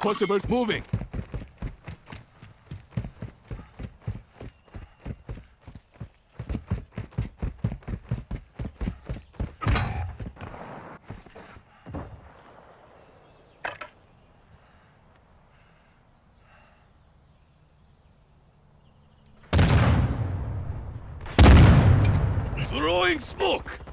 possible. Moving. Throwing smoke!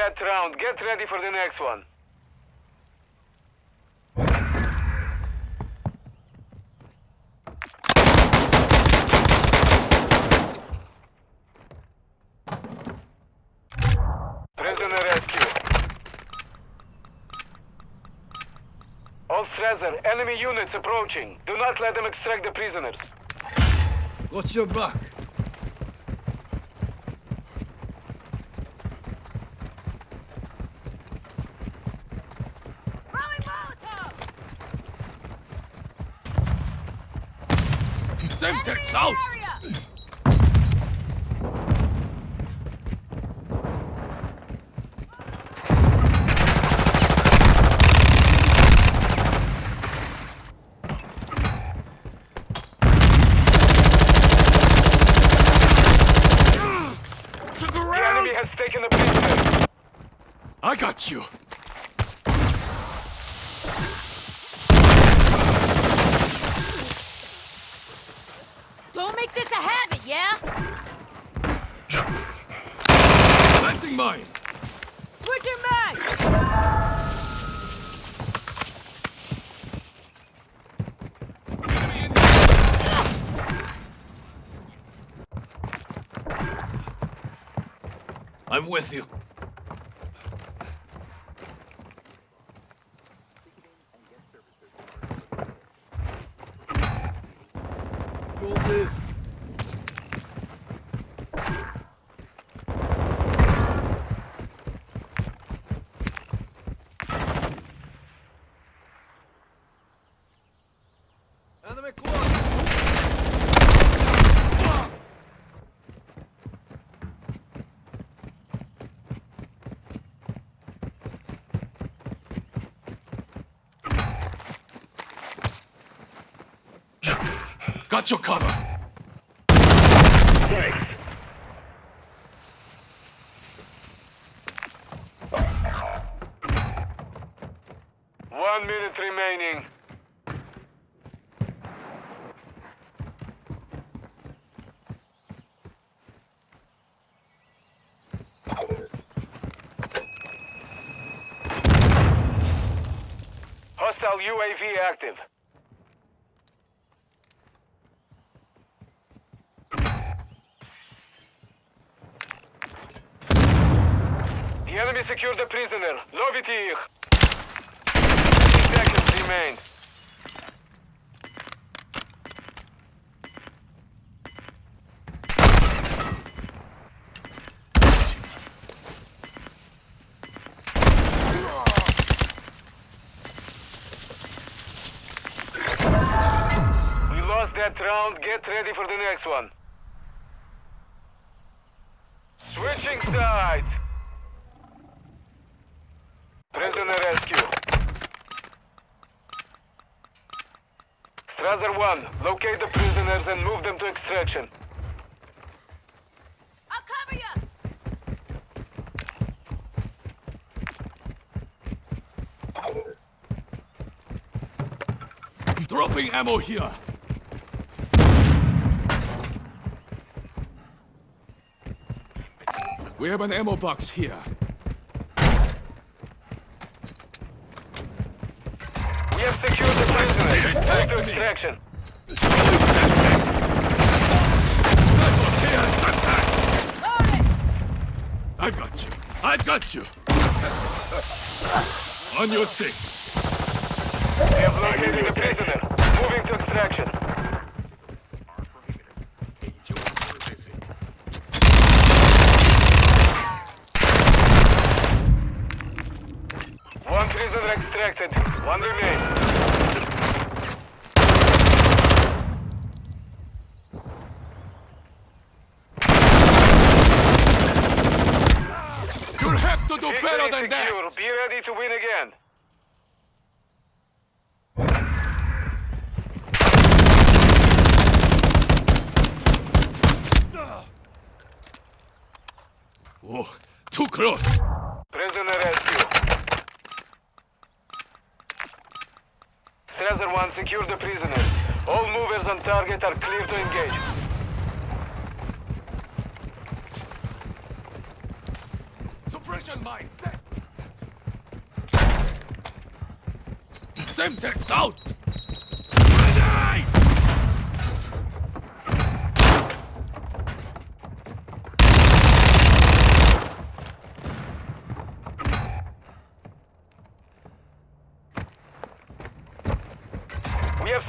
That round. Get ready for the next one. Prisoner rescue. All Strasser, enemy units approaching. Do not let them extract the prisoners. Watch your back. Semtex out! The enemy has taken the prisoner. I got you. Don't make this a habit, yeah? Planting mine. Switching back! I'm with you. You'll live. Enemy close. Got your cover. One minute remaining. Hostile UAV active. The enemy secured the prisoner. Ловите их. Seconds remain. We lost that round. Get ready for the next one. Switching sides. Prisoner rescue. Strasser 1, locate the prisoners and move them to extraction. I'll cover you! Dropping ammo here. We have an ammo box here. Have the prisoners. Move to extraction. I got you. I got you. On your six. We have located the prisoner. Moving to extraction. Extracted. One remains. You'll have to do better Victory than secure. that! Be ready to win again. Oh, too close! Prisoner rescue. 1, secure the prisoners. All movers on target are clear to engage. Suppression mine set! Semtex out! Grenade!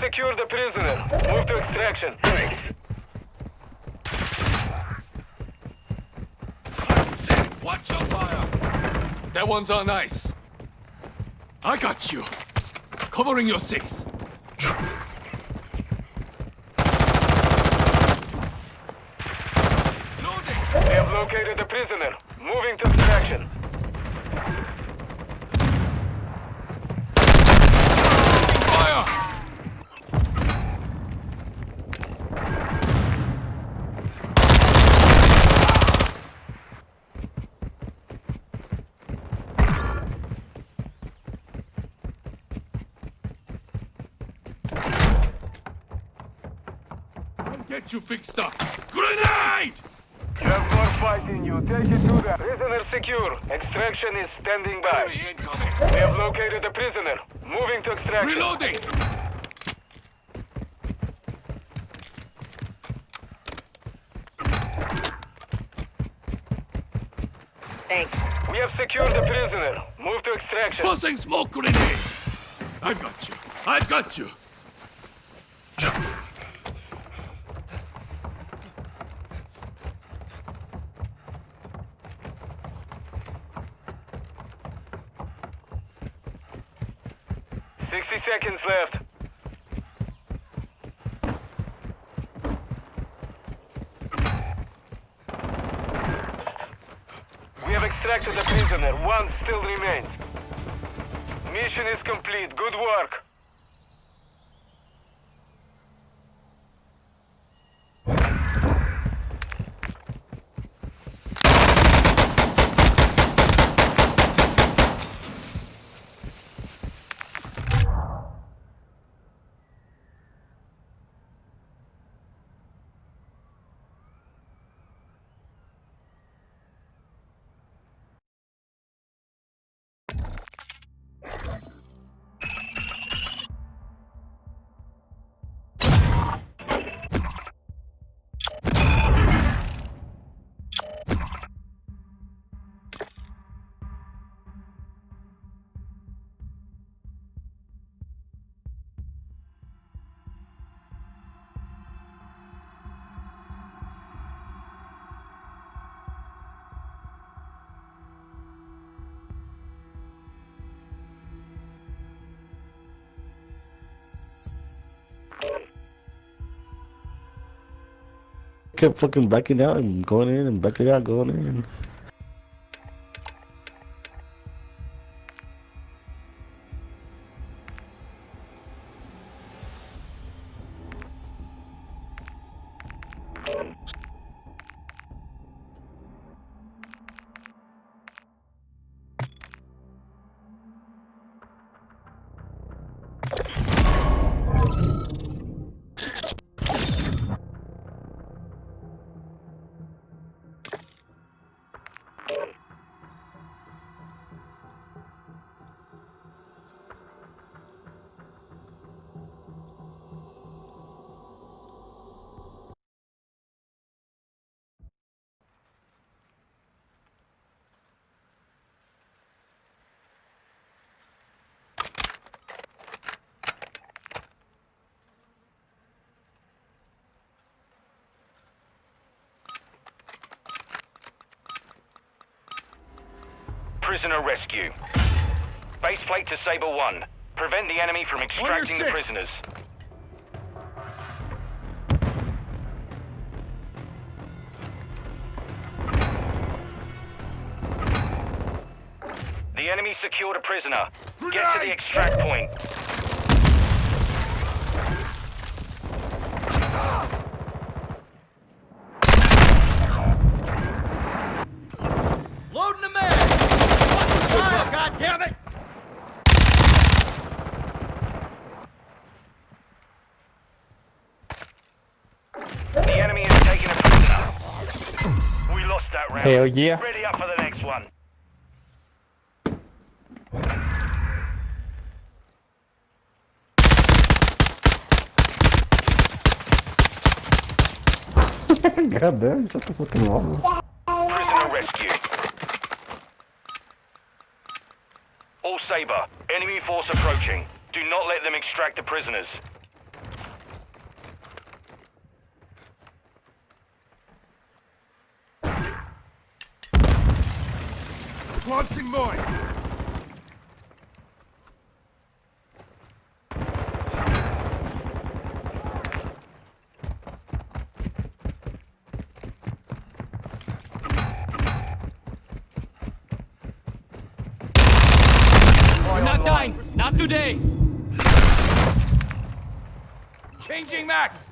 Secured the prisoner. Move to extraction. I said, watch your fire! That one's on ice. I got you. Covering your six. Loading! We have located the prisoner. Moving to extraction. Fire! I'll get you fixed up. Grenade! You have more fighting you. Take it to the prisoner secure. Extraction is standing by. Incoming! We have located the prisoner. Moving to extraction. Reloading! Thanks. We have secured the prisoner. Move to extraction. Tossing smoke grenade! I've got you. I've got you. Seconds left. We have extracted the prisoner. One still remains. Mission is complete. Good work. Kept fucking backing out and going in and backing out, going in. Prisoner rescue. Base plate to Saber 1. Prevent the enemy from extracting the prisoners. The enemy secured a prisoner. Get to the extract point. Loading the man! Fire, God damn it! The enemy is taking a prisoner. We lost that round. Hell yeah. Ready up for the next one. God damn, shut the fucking wall. Prisoner rescue. All Saber, enemy force approaching. Do not let them extract the prisoners. Planting mine! We're not today! Changing max!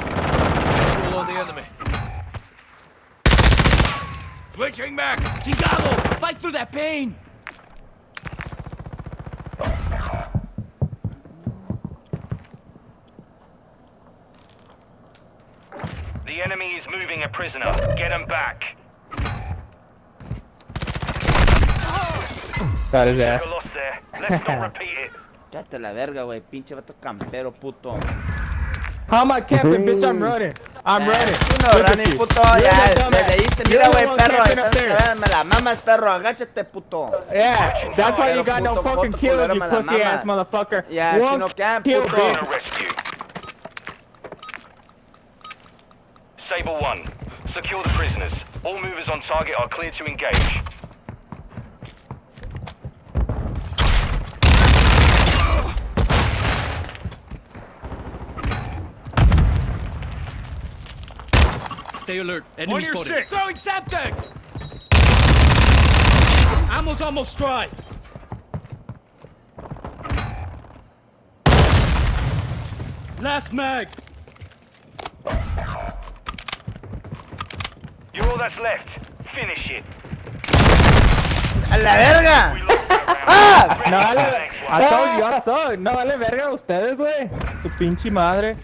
Visual on the enemy. Switching max! Chingado! Fight through that pain! The enemy is moving a prisoner. Get him back. Got his ass. a loss there. Let's not repeat it. Cállate la verga, güey. Pinche vato campero, puto. How am I camping, bitch? I'm running. I'm running. Tú no, Look Rani, you. puto. You're Ya, the le, dumbass. le dice, You're mira, the güey, perro. Entonces, there. a ver, me la mamas, perro. Agáchate, puto. Yeah, that's why you got no fucking puto, kills, culero, you pussy ass motherfucker. Yeah, One chino can, kill, puto. bitch. Prisoner rescue. Saber 1. Secure the prisoners. All movers on target are clear to engage. Stay alert. Enemy On your spotted. six. Throwing Semtex! Ammo's almost dry. Last mag. You're all that's left. Finish it. A la verga. We lost that round. ¡Ah! No up vale, I told you I suck. No vale verga a ustedes, güey. Tu pinche madre.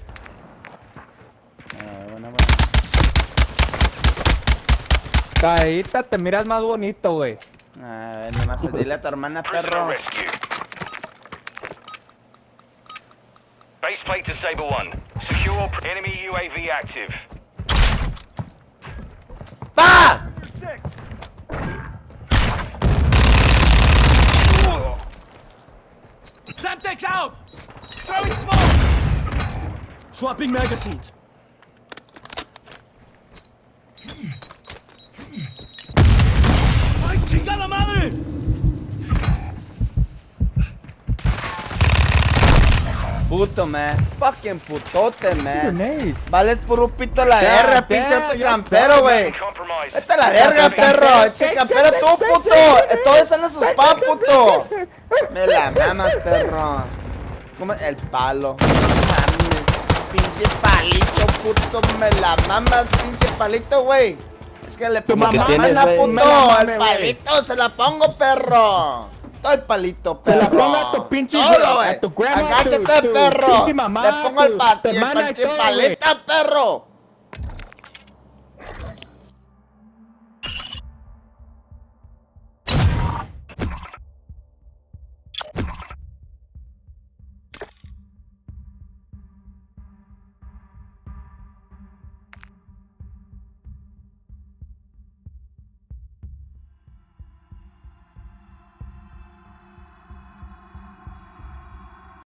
Caíta, te miras más bonito, güey. Ah, nomás dile a tu hermana, perro. Base plate to Saber 1. Secure enemy UAV active. ¡Pa! Out! Throwing smoke! Swapping magazines. Puto, man. Fucking putote, man. Vales por un pito la verga, pinche otro ya campero, güey. Compromised. Vete a la verga, perro. Che, campero tú, puto. Todos están en sus pa, puto. Me la mamas, perro. Como el palo. Mames. Pinche palito, puto. Me la mamas, pinche palito, güey. Es que le pongo mamá, puto. El palito se la pongo, perro el palito, perro. La pongo a tu pinche Solo, a tu Agáchate, tu, perro. Mamá, Te pongo el, pat, el, el paleta, perro.